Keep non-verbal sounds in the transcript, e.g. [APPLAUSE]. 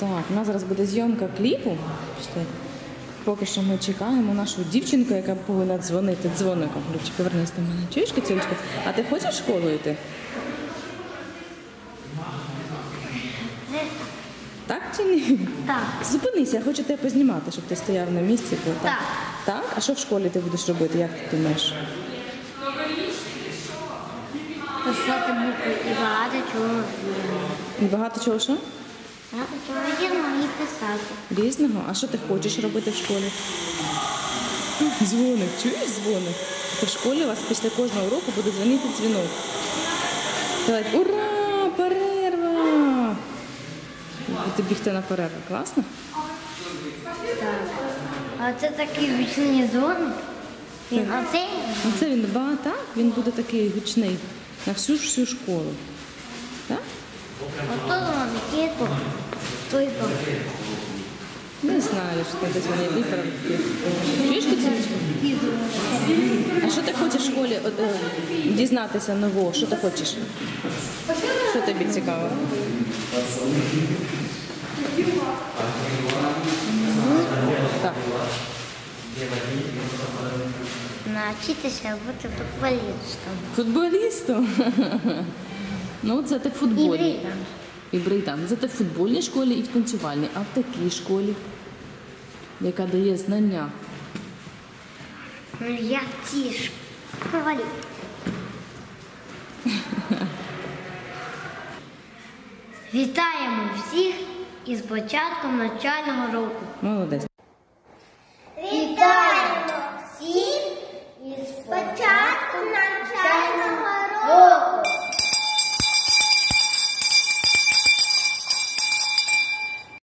Так, у нас зараз буде зйомка кліпу. Поки що ми чекаємо нашу дівчинку, яка повинна дзвонити дзвоником. Любчик, повернись до мене. Чуєш, Кицюлечка? А ти хочеш в школу йти? Так чи ні? Так. Зупинися, я хочу тебе познімати, щоб ти стояв на місці. бо Так. Так? А що в школі ти будеш робити? Як ти думаєш? Писати букви і багато чого. І багато чого що? Багато чого писати. Різного? А що ти хочеш робити в школі? Дзвоник, чуєш дзвоник? Це в школі у вас після кожного уроку буде дзвонити дзвінок. Давай, ура! Перерва! Будете бігти на перерву. Класно? Так. А це такий вічний дзвоник. Він оцей. Ну це він ба, так? Він буде такий гучний на всю всю школу. Так? Ото дзвоник є тут. Той тут. Не знаю, що ти мені ліпер. Чуєш? А що ти хочеш в школі от, е, дізнатися нового? Що ти хочеш? Що тобі цікаво? Так. Навчитися бути футболістом. Футболістом? [LAUGHS] Ну, це ти футболі. І британ. Це в футбольній школі і в танцювальній, а в такій школі, яка дає знання. Ну, я в цій школі. Вітаємо всіх із початком навчального року. Молодець.